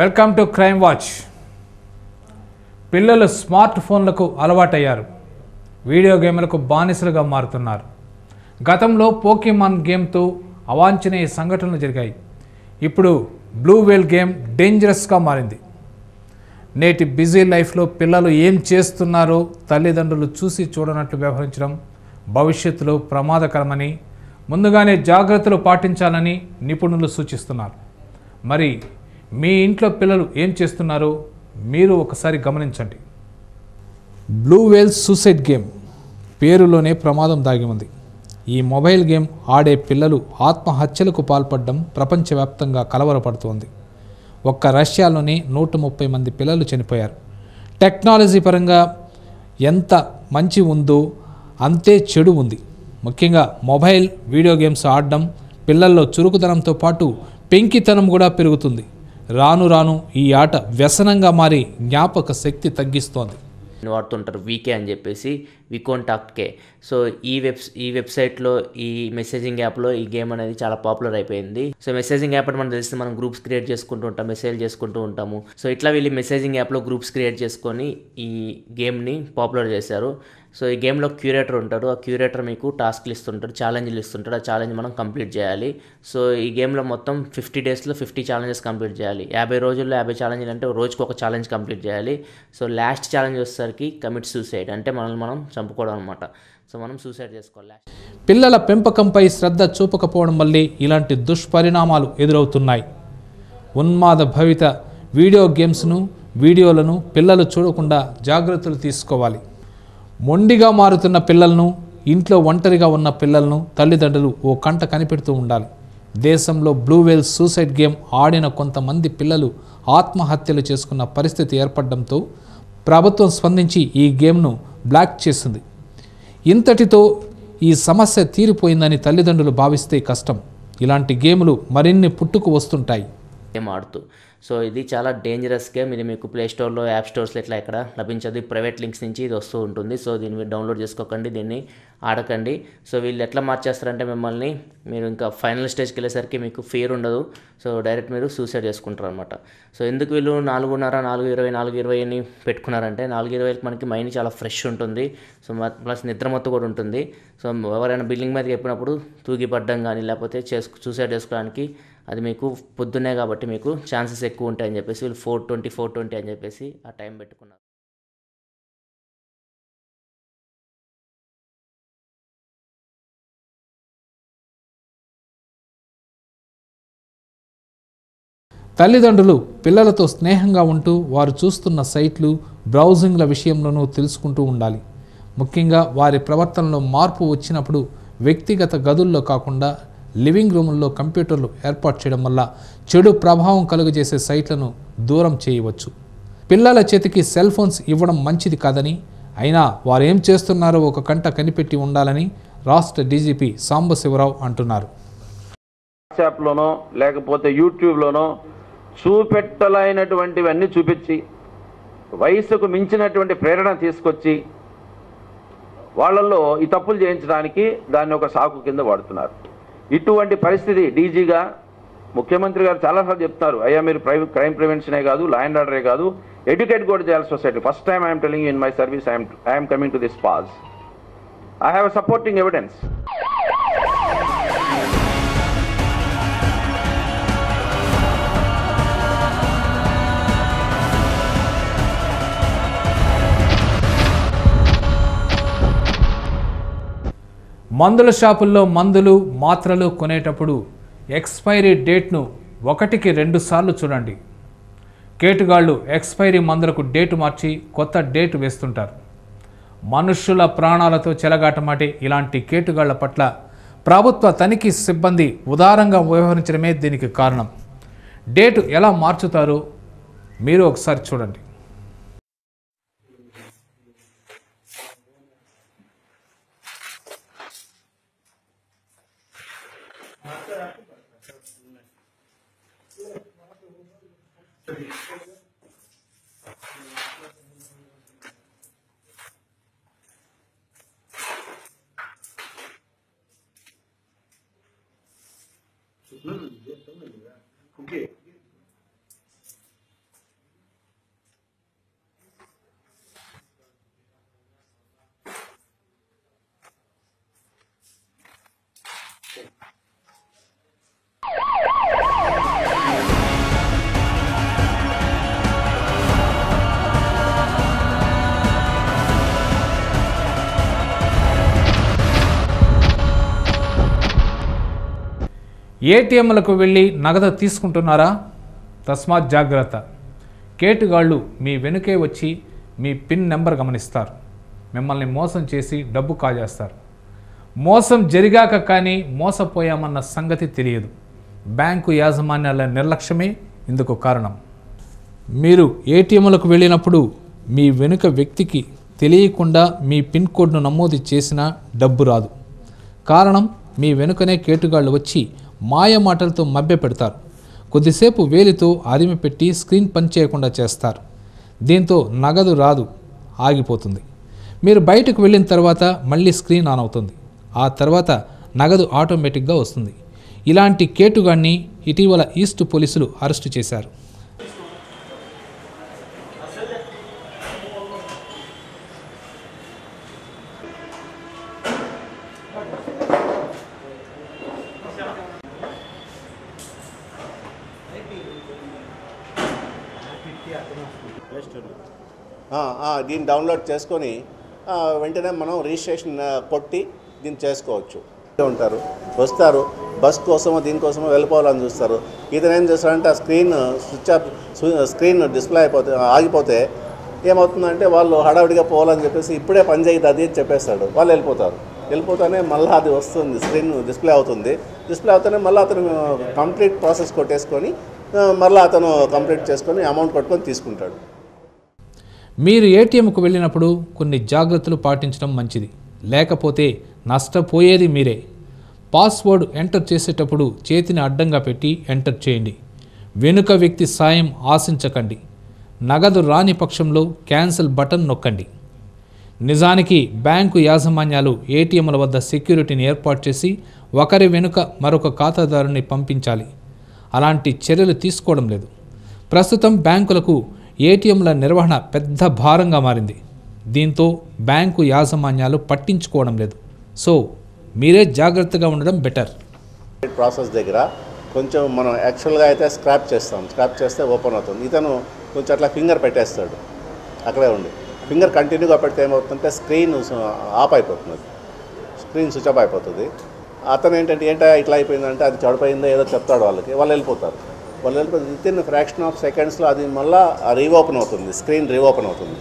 Welcome to crime watch పిల్లలు smart ఫోన్లకు అలవాటయ్యారు. వీడియో గేమ్లకు బానిసలుగా మారుతున్నారు. గతంలో పోకీమాన్ గేమ్తో అవాంఛనీయ సంఘటనలు జరిగాయి. ఇప్పుడు బ్లూ వేల్ గేమ్ డేంజరస్గా మారింది. నేటి బిజీ లైఫ్లో పిల్లలు ఏం చేస్తున్నారో తల్లిదండ్రులు చూసి చూడనట్లు వ్యవహరించడం భవిష్యత్తులో ప్రమాదకరమని ముందుగానే జాగ్రత్తలు పాటించాలని నిపుణులు సూచిస్తున్నారు. మరి మీ ఇంట్లో పిల్లలు ఏం చేస్తున్నారో మీరు ఒకసారి గమనించండి. బ్లూ వేల్ సూసైడ్ గేమ్ పేరులోనే ప్రమాదం దాగి ఉంది. ఈ మొబైల్ గేమ్ ఆడే పిల్లలు ఆత్మహత్యలకు పాల్పడడం ప్రపంచవ్యాప్తంగా కలవరపడుతోంది. ఒక్క రష్యాలోనే నూట ముప్పై మంది పిల్లలు చనిపోయారు. టెక్నాలజీ పరంగా ఎంత మంచి ఉందో అంతే చెడు ఉంది. ముఖ్యంగా మొబైల్ వీడియో గేమ్స్ ఆడడం పిల్లల్లో చురుకుదనంతో పాటు పెంకితనం కూడా పెరుగుతుంది. రాను రాను ఈ ఆట వ్యసనంగా మారి జ్ఞాపక శక్తి తగ్గిస్తోంది. వాడుతుంటారు వీకే అని చెప్పేసి వికోంటాక్ట్ కే. సో ఈ వెబ్ ఈ వెబ్సైట్లో ఈ మెసేజింగ్ యాప్లో ఈ గేమ్ అనేది చాలా పాపులర్ అయిపోయింది. సో మెసేజింగ్ యాప్ అంటే మనకు తెలిసి మనం గ్రూప్స్ క్రియేట్ చేసుకుంటూ ఉంటాం మెసేజ్ చేసుకుంటూ ఉంటాము. సో ఇట్లా వీళ్ళు మెసేజింగ్ యాప్లో గ్రూప్స్ క్రియేట్ చేసుకొని ఈ గేమ్ని పాపులర్ చేశారు. సో ఈ గేమ్లో క్యూరేటర్ ఉంటాడు. ఆ క్యూరేటర్ మీకు టాస్క్లు ఇస్తుంటాడు ఛాలెంజ్లు ఇస్తుంటాడు. ఆ ఛాలెంజ్ మనం కంప్లీట్ చేయాలి. సో ఈ గేమ్లో మొత్తం ఫిఫ్టీ డేస్లో ఫిఫ్టీ ఛాలెంజెస్ కంప్లీట్ చేయాలి. యాభై రోజుల్లో యాభై ఛాలెంజ్లు అంటే రోజుకి ఒక ఛాలెంజ్ కంప్లీట్ చేయాలి. సో లాస్ట్ ఛాలెంజ్ వచ్చేసరికి కమిట్ సూసైడ్ అంటే మనల్ని మనం చంపుకోవడం అనమాట సో మనం సూసైడ్ చేసుకోవాలి. పిల్లల పెంపకంపై శ్రద్ధ చూపకపోవడం వల్లే ఇలాంటి దుష్పరిణామాలు ఎదురవుతున్నాయి. ఉన్మాద భవిత వీడియో గేమ్స్ను వీడియోలను పిల్లలు చూడకుండా జాగ్రత్తలు తీసుకోవాలి. మొండిగా మారుతున్న పిల్లలను ఇంట్లో ఒంటరిగా ఉన్న పిల్లలను తల్లిదండ్రులు ఓ కంట కనిపెడుతూ ఉండాలి. దేశంలో బ్లూవేల్ సూసైడ్ గేమ్ ఆడిన కొంతమంది పిల్లలు ఆత్మహత్యలు చేసుకున్న పరిస్థితి ఏర్పడడంతో ప్రభుత్వం స్పందించి ఈ గేమ్ను బ్లాక్ చేసింది ఇంతటితో ఈ సమస్య తీరిపోయిందని తల్లిదండ్రులు భావిస్తే కష్టం. ఇలాంటి గేములు మరిన్ని పుట్టుకు వస్తుంటాయి. గేమ్ ఆడుతూ. సో ఇది చాలా డేంజరస్ గేమ్ ఇది మీకు ప్లే స్టోర్లో యాప్ స్టోర్స్లో ఇట్లా ఎక్కడ లభించదు. ఈ ప్రైవేట్ లింక్స్ నుంచి ఇది వస్తూ ఉంటుంది. సో దీన్ని మీరు డౌన్లోడ్ చేసుకోకండి. దీన్ని ఆడకండి. సో వీళ్ళు ఎట్లా మార్చేస్తారంటే మిమ్మల్ని మీరు ఇంకా ఫైనల్ స్టేజ్కి వెళ్ళేసరికి మీకు ఫియర్ ఉండదు. సో డైరెక్ట్ మీరు సూసైడ్ చేసుకుంటారు అనమాట సో ఎందుకు వీళ్ళు నాలుగున్నర నాలుగు ఇరవై నాలుగు ఇరవై అని పెట్టుకున్నారంటే నాలుగు ఇరవైకి మనకి మైండ్ చాలా ఫ్రెష్ ఉంటుంది. సో ప్లస్ నిద్రమత్తు కూడా ఉంటుంది. సో ఎవరైనా బిల్డింగ్ మీదకి చెప్పినప్పుడు తూగిపడ్డం కానీ లేకపోతే చేసు సూసైడ్ చేసుకోవడానికి అది మీకు పొద్దున్నే కాబట్టి మీకు ఛాన్సెస్ ఎక్కువ ఉంటాయని చెప్పేసి వీళ్ళు ఫోర్ ట్వంటీ ఫోర్ ట్వంటీ అని చెప్పేసి ఆ టైం పెట్టుకున్నారు. తల్లిదండ్రులు పిల్లలతో స్నేహంగా ఉంటూ వారు చూస్తున్న సైట్లు బ్రౌజింగ్ల విషయంలోనూ తెలుసుకుంటూ ఉండాలి. ముఖ్యంగా వారి ప్రవర్తనలో మార్పు వచ్చినప్పుడు వ్యక్తిగత గదుల్లో కాకుండా లివింగ్ రూముల్లో కంప్యూటర్లు ఏర్పాటు చేయడం వల్ల చెడు ప్రభావం కలుగజేసే సైట్లను దూరం చేయవచ్చు. పిల్లల చేతికి సెల్ ఫోన్స్ ఇవ్వడం మంచిది కాదని అయినా వారు ఏం చేస్తున్నారో ఒక కంట కనిపెట్టి ఉండాలని రాష్ట్ర డీజీపీ సాంబశివరావు అంటున్నారు. వాట్సాప్లోనో లేకపోతే యూట్యూబ్లోనో చూపెట్టలైనటువంటివన్నీ చూపించి వయసుకు మించినటువంటి ప్రేరణ తీసుకొచ్చి వాళ్ళల్లో ఈ తప్పులు చేయించడానికి దాన్ని ఒక సాకు కింద వాడుతున్నారు. ఇటువంటి పరిస్థితి డీజీగా ముఖ్యమంత్రి గారు చాలాసార్లు చెప్తారు. అయ్యా మీరు క్రైమ్ ప్రివెన్షనే కాదు లా అండ్ ఆర్డరే కాదు ఎడ్యుకేట్ కూడా చేయాలి society first time I'm telling in my service I'm I'm coming to this pause. I have supporting evidence. మందుల షాపుల్లో మందులు మాత్రలు కొనేటప్పుడు ఎక్స్పైరీ డేట్ను ఒకటికి రెండుసార్లు చూడండి. కేటుగాళ్ళు ఎక్స్పైరీ మందులకు డేటు మార్చి కొత్త డేటు వేస్తుంటారు. మనుష్యుల ప్రాణాలతో చెలగాటమాటే ఇలాంటి కేటుగాళ్ళ పట్ల ప్రభుత్వ తనిఖీ సిబ్బంది ఉదారంగా వ్యవహరించడమే దీనికి కారణం. డేటు ఎలా మార్చుతారో మీరు ఒకసారి చూడండి. Não me estão. Com o quê? ఏటీఎంలకు వెళ్ళి నగదు తీసుకుంటున్నారా? తస్మాత్ జాగ్రత్త. కేటుగాళ్ళు మీ వెనుకే వచ్చి మీ పిన్ నెంబర్ గమనిస్తారు. మిమ్మల్ని మోసం చేసి డబ్బు కాజేస్తారు. మోసం జరిగాక కానీ మోసపోయామన్న సంగతి తెలియదు. బ్యాంకు యాజమాన్యాల నిర్లక్ష్యమే ఇందుకు కారణం. మీరు ఏటీఎంలకు వెళ్ళినప్పుడు మీ వెనుక వ్యక్తికి తెలియకుండా మీ పిన్ కోడ్ను నమోదు చేసినా డబ్బు రాదు. కారణం మీ వెనుకనే కేటుగాళ్ళు వచ్చి మాయ మాటలతో మభ్య పెడతారు. కొద్దిసేపు వేలితో ఆదిమి పెట్టి స్క్రీన్ పనిచేయకుండా చేస్తారు. దీంతో నగదు రాదు ఆగిపోతుంది. మీరు బయటకు వెళ్ళిన తర్వాత మళ్ళీ స్క్రీన్ ఆన్ అవుతుంది. ఆ తర్వాత నగదు ఆటోమేటిక్గా వస్తుంది. ఇలాంటి కేటుగాన్ని ఇటీవల ఈస్ట్ పోలీసులు అరెస్టు చేశారు. దీన్ని డౌన్లోడ్ చేసుకొని వెంటనే మనం రిజిస్ట్రేషన్ కొట్టి దీన్ని చేసుకోవచ్చు. ఉంటారు. వస్తారు. బస్ కోసమో దీనికోసమో వెళ్ళిపోవాలని చూస్తారు. ఇతను ఏం చేస్తారంటే ఆ screen switch off screen display అయిపోతే ఆగిపోతే ఏమవుతుందంటే వాళ్ళు హడావిడిగా పోవాలని చెప్పేసి ఇప్పుడే పని చేయదు అది అని చెప్పేస్తాడు. వాళ్ళు వెళ్ళిపోతారు. వెళ్ళిపోతానే మళ్ళీ అది వస్తుంది స్క్రీన్ డిస్ప్లే అవుతుంది. డిస్ప్లే అవుతానే మళ్ళీ అతను కంప్లీట్ ప్రాసెస్ కొట్టేసుకొని మళ్ళీ అతను కంప్లీట్ చేసుకొని అమౌంట్ కొట్టుకొని తీసుకుంటాడు. మీరు ఏటీఎంకు వెళ్ళినప్పుడు కొన్ని జాగ్రత్తలు పాటించడం మంచిది. లేకపోతే నష్టపోయేది మీరే. పాస్వర్డ్ ఎంటర్ చేసేటప్పుడు చేతిని అడ్డంగా పెట్టి ఎంటర్ చేయండి. వెనుక వ్యక్తి సాయం ఆశించకండి. నగదు రాని పక్షంలో క్యాన్సిల్ బటన్ నొక్కండి. నిజానికి బ్యాంకు యాజమాన్యాలు ఏటీఎంల వద్ద సెక్యూరిటీని ఏర్పాటు చేసి ఒకరి వెనుక మరొక ఖాతాదారుని పంపించాలి. అలాంటి చర్యలు తీసుకోవడం లేదు. ప్రస్తుతం బ్యాంకులకు ఏటీఎంల నిర్వహణ పెద్ద భారంగా మారింది. దీంతో బ్యాంకు యాజమాన్యాలు పట్టించుకోవడం లేదు. సో మీరే జాగ్రత్తగా ఉండడం బెటర్. ప్రాసెస్ దగ్గర కొంచెం మనం యాక్చువల్గా అయితే స్క్రాప్ చేస్తాం. స్క్రాప్ చేస్తే ఓపెన్ అవుతుంది. ఇతను కొంచెం అట్లా ఫింగర్ పెట్టేస్తాడు. అక్కడే ఉండి. ఫింగర్ కంటిన్యూగా పెడితే ఏమవుతుందంటే స్క్రీన్ ఆఫ్ అయిపోతుంది స్క్రీన్ స్విచ్ ఆఫ్ అయిపోతుంది. అతను ఏంటంటే ఏంటో ఇట్లా అయిపోయిందంటే అది చెడిపోయిందో ఏదో చెప్తాడు వాళ్ళకి. వాళ్ళు వెళ్ళిపోతారు. వాళ్ళు వెళ్ళిపోతే విత్ ఇన్ ఫ్రాక్షన్ ఆఫ్ సెకండ్స్లో అది మళ్ళీ రీఓపెన్ అవుతుంది. స్క్రీన్ రీఓపెన్ అవుతుంది.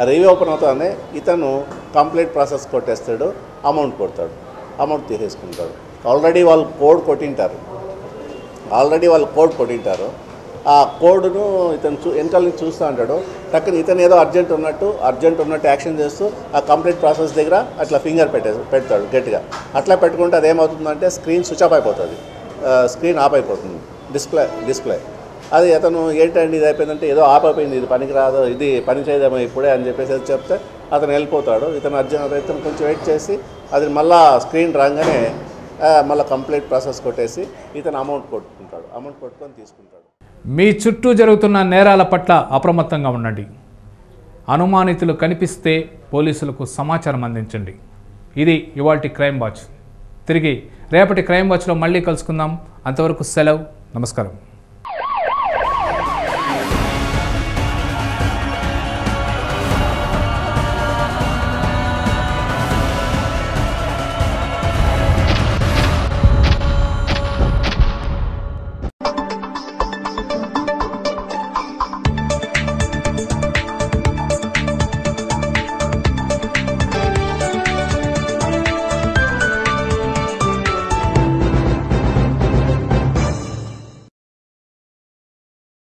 ఆ రీఓపెన్ అవుతానే ఇతను కంప్లీట్ ప్రాసెస్ కొట్టేస్తాడు అమౌంట్ కొడతాడు అమౌంట్ తీసేసుకుంటాడు. ఆల్రెడీ వాళ్ళు కోడ్ కొట్టింటారు. ఆల్రెడీ వాళ్ళు కోడ్ కొట్టింటారు. ఆ కోడ్ను ఇతను చూ వెనకాల నుంచి చూస్తూ ఉంటాడు టక్కున ఇతను ఏదో అర్జెంట్ ఉన్నట్టు అర్జెంట్ ఉన్నట్టు యాక్షన్ చేస్తూ ఆ కంప్లీట్ ప్రాసెస్ దగ్గర అట్లా ఫింగర్ పెట్టే పెడతాడు గట్టిగా. అట్లా పెట్టుకుంటే అది ఏమవుతుందంటే స్క్రీన్ స్విచ్ ఆఫ్ అయిపోతుంది. స్క్రీన్ ఆఫ్ అయిపోతుంది. Display display. అది అతను ఏంటండి ఇది అయిపోయిందంటే ఏదో ఆఫ్ అయిపోయింది ఇది పనికి రాదు ఇది పని చేయదేమో ఇప్పుడే అని చెప్పేసి చెప్తే అతను వెళ్ళిపోతాడు. ఇతను అర్జెంట్ ఇతను కొంచెం వెయిట్ చేసి అది మళ్ళా స్క్రీన్ రాగానే మళ్ళీ కంప్లీట్ ప్రాసెస్ కొట్టేసి ఇతను అమౌంట్ కొట్టుకుంటాడు. అమౌంట్ కొట్టుకొని తీసుకుంటాడు. మీ చుట్టూ జరుగుతున్న నేరాల పట్ల అప్రమత్తంగా ఉండండి. అనుమానితులు కనిపిస్తే పోలీసులకు సమాచారం అందించండి. ఇది ఇవాల్టి క్రైమ్ వాచ్. తిరిగి రేపటి క్రైమ్ వాచ్లో మళ్ళీ కలుసుకుందాం. అంతవరకు సెలవు. నమస్కారం.